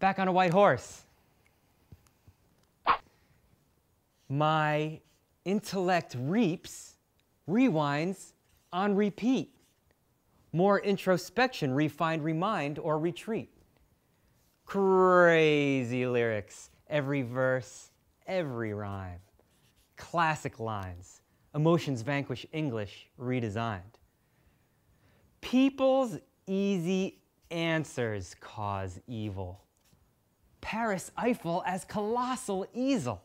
back on a white horse. My intellect reaps, rewinds on repeat. More introspection, refine, remind, or retreat. Crazy lyrics, every verse, every rhyme. Classic lines, emotions vanquish English redesigned. People's easy answers cause evil. Paris Eiffel as colossal easel.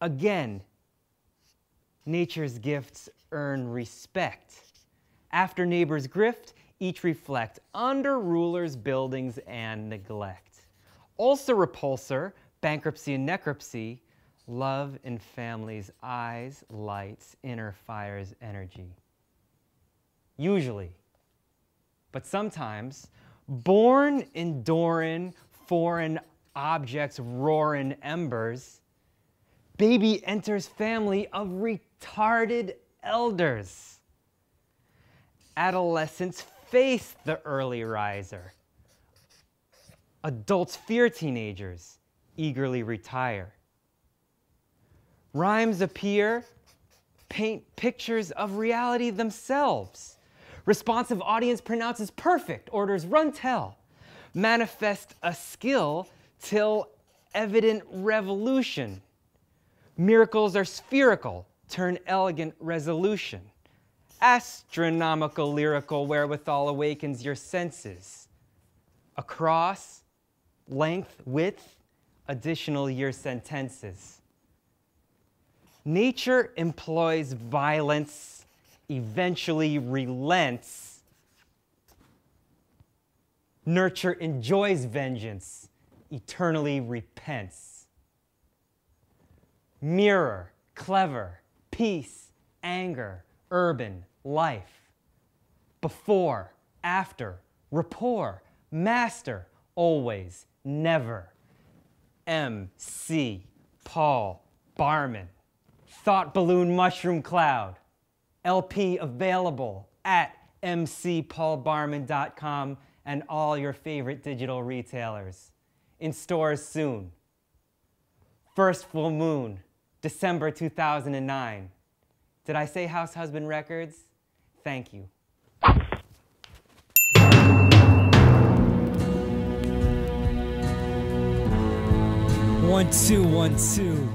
Again, nature's gifts earn respect. After neighbors grift, each reflect under rulers, buildings, and neglect. Also repulsor, bankruptcy and necropsy, love in families, eyes, lights, inner fires, energy. Usually, but sometimes, born in Doran, foreign objects, roaring embers, baby enters family of retarded elders. Adolescents face the early riser. Adults fear teenagers, eagerly retire. Rhymes appear, paint pictures of reality themselves. Responsive audience pronounces perfect, orders run tell. Manifest a skill till evident revolution. Miracles are spherical, turn elegant resolution. Astronomical lyrical wherewithal awakens your senses. Across, length, width, additional year sentences. Nature employs violence, eventually relents. Nurture enjoys vengeance, eternally repents. Mirror, clever, peace, anger, urban, life. Before, after, rapport, master, always, never. M.C. Paul Barman. Thought Balloon Mushroom Cloud. LP available at mcpaulbarman.com and all your favorite digital retailers. In stores soon. First Full Moon, December 2009. Did I say House Husband Records? Thank you. One, two, one, two.